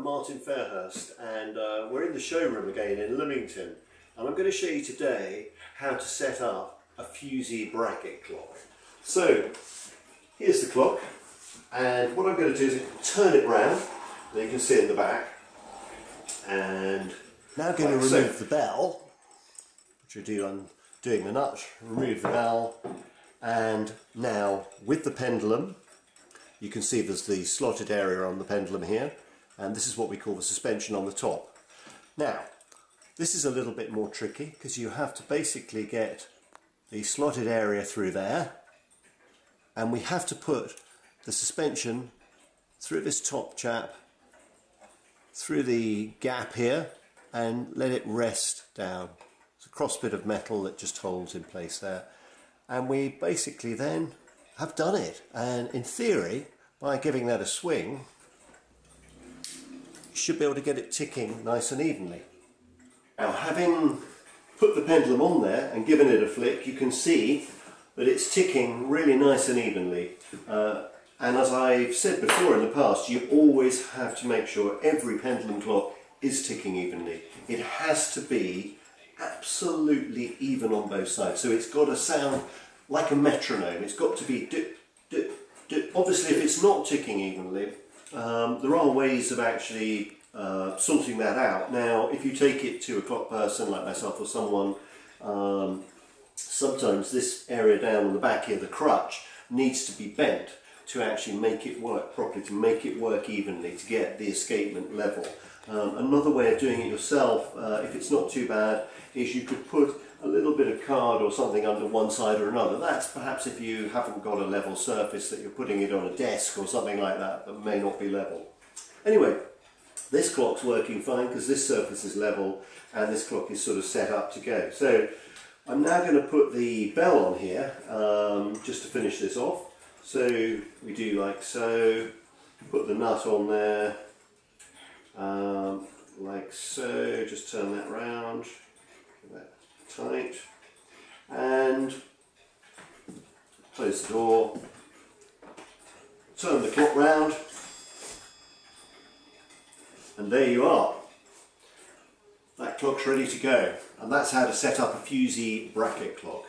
I'm Martin Fairhurst and uh, we're in the showroom again in Lymington. And I'm going to show you today how to set up a Fusee bracket clock. So here's the clock and what I'm going to do is turn it round, and you can see in the back. And now going like to so. remove the bell, which I do on doing the nut, remove the bell. And now with the pendulum you can see there's the slotted area on the pendulum here and this is what we call the suspension on the top. Now this is a little bit more tricky because you have to basically get the slotted area through there and we have to put the suspension through this top chap through the gap here and let it rest down. It's a cross bit of metal that just holds in place there and we basically then have done it and in theory by giving that a swing should be able to get it ticking nice and evenly. Now having put the pendulum on there and given it a flick you can see that it's ticking really nice and evenly uh, and as I've said before in the past you always have to make sure every pendulum clock is ticking evenly. It has to be absolutely even on both sides so it's got to sound like a metronome. It's got to be dip, dip, dip. obviously if it's not ticking evenly um, there are ways of actually uh, sorting that out. Now if you take it to a clock person like myself or someone um, sometimes this area down on the back here, the crutch, needs to be bent to actually make it work properly, to make it work evenly, to get the escapement level. Um, another way of doing it yourself, uh, if it's not too bad, is you could put bit of card or something under one side or another. That's perhaps if you haven't got a level surface that you're putting it on a desk or something like that that may not be level. Anyway, this clock's working fine because this surface is level and this clock is sort of set up to go. So I'm now going to put the bell on here um, just to finish this off. So we do like so, put the nut on there, um, like so, just turn that round, that tight, and close the door, turn the clock round, and there you are. That clock's ready to go, and that's how to set up a Fusee bracket clock.